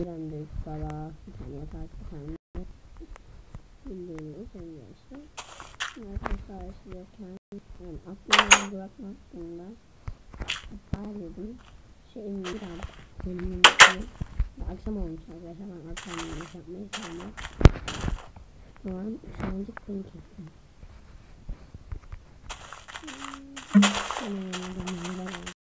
birden büyük salak bir tane yatak bir tane bildiğiniz işte arkadaşlar yaşıyorken yani aklımda bırakmak bunda hatta yedim şey biraz benim akşam olmuş arkadaşlar ben akşam yemek yapmayı sevmem. Şu an üşencik bunu kestim. Yanında meyveler var.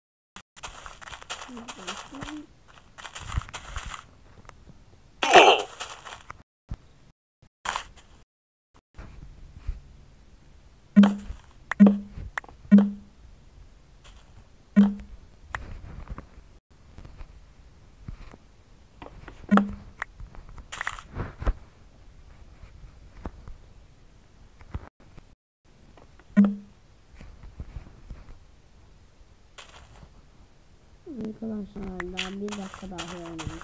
Arkadaşlar daha bir dakika daha oynamış.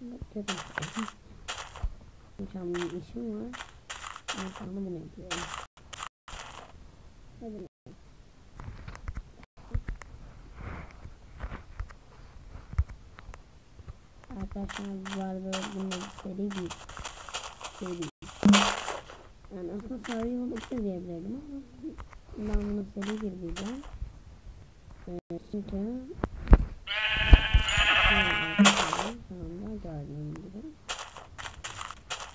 Bakıyorum. Hocam bir işim var. Sana bunu yapıyorum. Hadi. Arkadaşlar bu arada bunun seri bir seri. Yani aslında seri olabilir diyebilirdim ama ben bunu seri bir diyeceğim. Çünkü gördüğüm gibi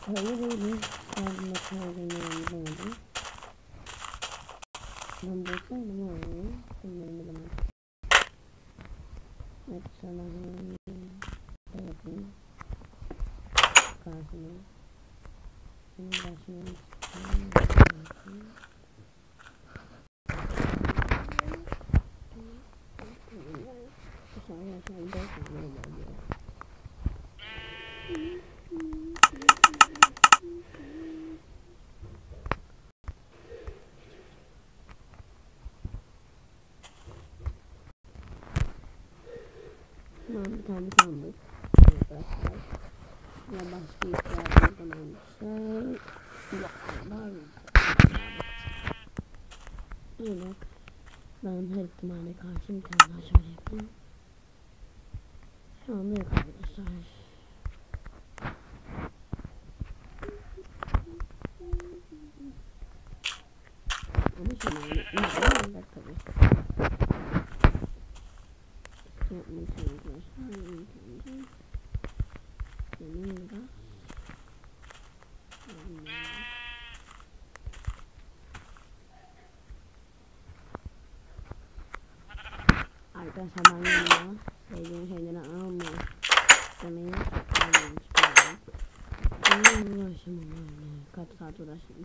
Hayır değilim. Ne kadar bilemedim. Ben bulsaydım oyunu. Bunları bilemedim. Evet sana şey yapayım. Karşıma. Şimdi başlayalım. Sonra sonra dört tane oluyor. Tamam bir tane kalmış. Arkadaşlar. Ya başka bir şey. Yok. Var mı? Yine ben her ihtimale karşı bir şöyle yapayım. Şu anda yok arkadaşlar. Ama şunu unutmayın da tabii. Yapmayı arkadaşlar. İlk önce benim biraz Ben yanına sevdiğim şeyleri almayı demeyi almayı istiyorum. Ben uğraşım öyle. Kaç saat uğraştım.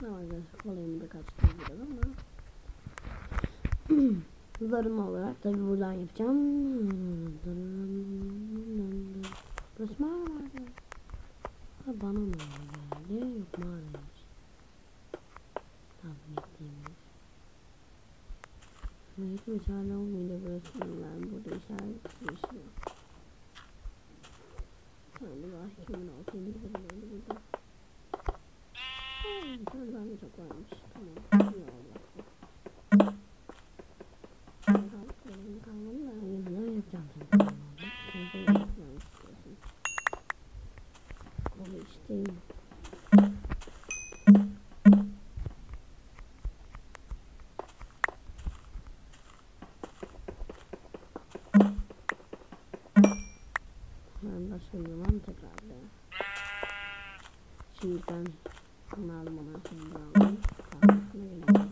Tamam arkadaşlar kolayımı da kaçtım biraz ama. Zarım olarak tabi buradan yapacağım. Burası vardı. Ha bana mı geldi? Yok mağaraymış. Tahmin ettiğimiz. Ama hiç meşale olmayınca yani burada işaret değişiyor. Galiba kimin altıydı burada burada. De çok varmış. Tamam. İyi Ben başka zaman tekrarlayayım. Şimdi ben bunu aldım ona şimdi aldım. Gelelim.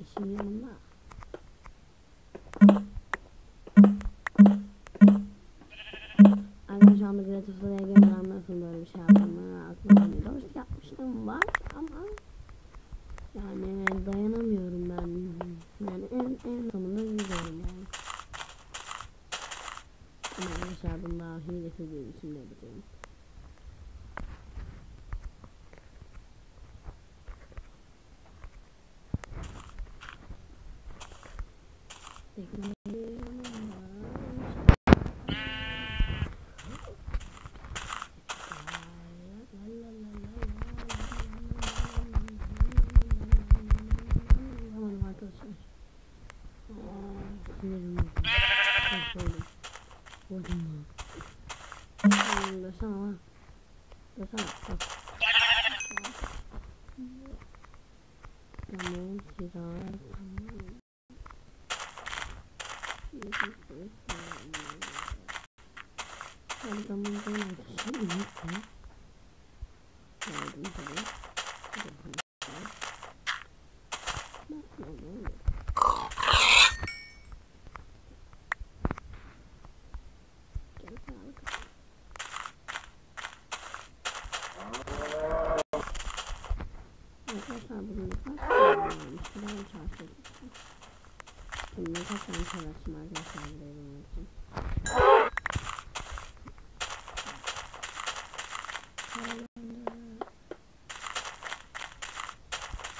İşim yanımda. Şu anda gratis oraya gönderen nasıl böyle bir şey yaptığımı Liberty 上去。那没其他。Hadi ben bunu da yapayım. Hadi ben bunu da yapayım. Şimdi birkaç tane çalıştım arkadaşlar bulmak için.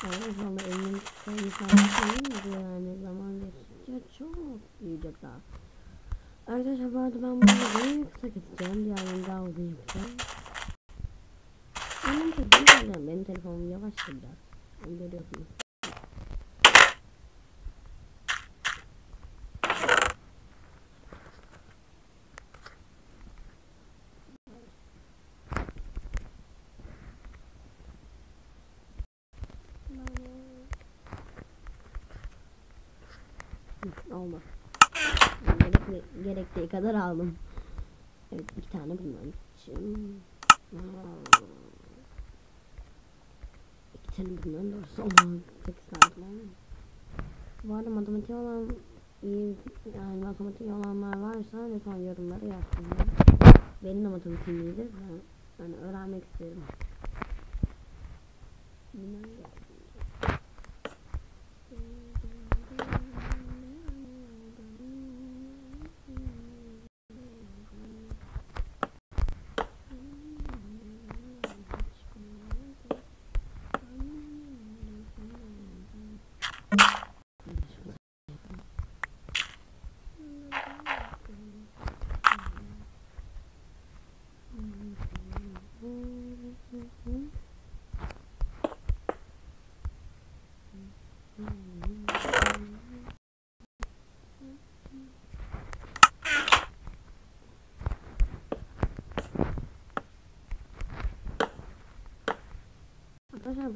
Yani sonra elim elim çalışmayınca yani zaman geçtikçe çok büyüyecek daha. Arkadaşlar bu arada ben bunu videoyu kısa keseceğim. Diğerini daha uzun yapacağım. Benim telefonum yavaştı biraz. Görüyorsunuz. Oldu. Gerekli, gerektiği kadar aldım. Evet iki tane bundan için. İki tane bundan doğrusu 8 saat var. Bu arada matematik olan iyi yani matematik olanlar varsa lütfen yorumlara yazsınlar. Benim de matematiğim iyidir. Ben yani öğrenmek isterim. Bunlar Arkadaşlar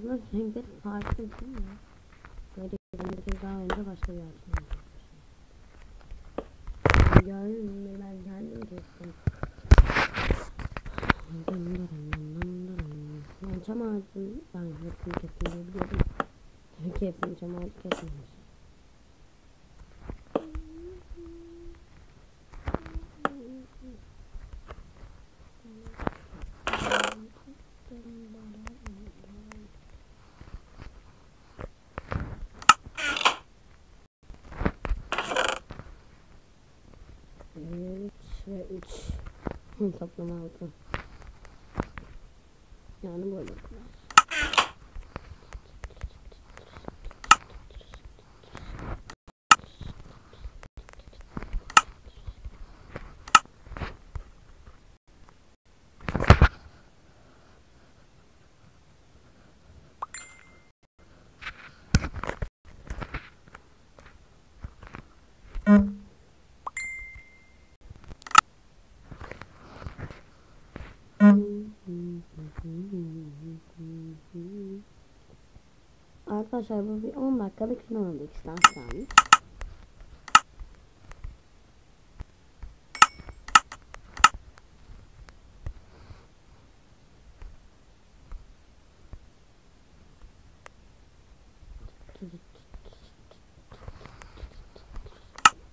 bunlar renkleri farklı değil mi? Böyle renkleri daha önce başka bir Gördüm ve ben kendim kestim. Çam ağacını ben hepsini kestim diye biliyordum. Ağacı kesmemiş. Üç ve üç. Hı, Toplama altı. Yani böyle. Arkadaşlar bu bir 10 dakikalık sinemalık isterseniz.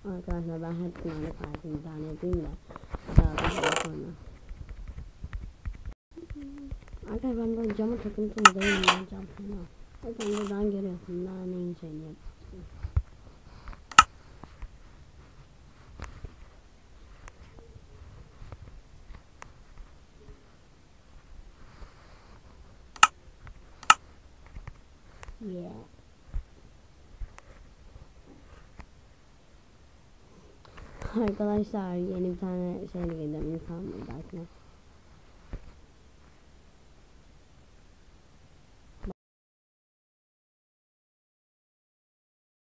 Arkadaşlar ben hepsini öyle kaydını zannedeyim de daha daha sonra. Arkadaşlar ben böyle cama takıntılı değilim ben cam fena. Zaten buradan görüyorsun daha şeyini yapıyorsun. Yeah. Arkadaşlar yeni bir tane şeyle geldim insan buradakine.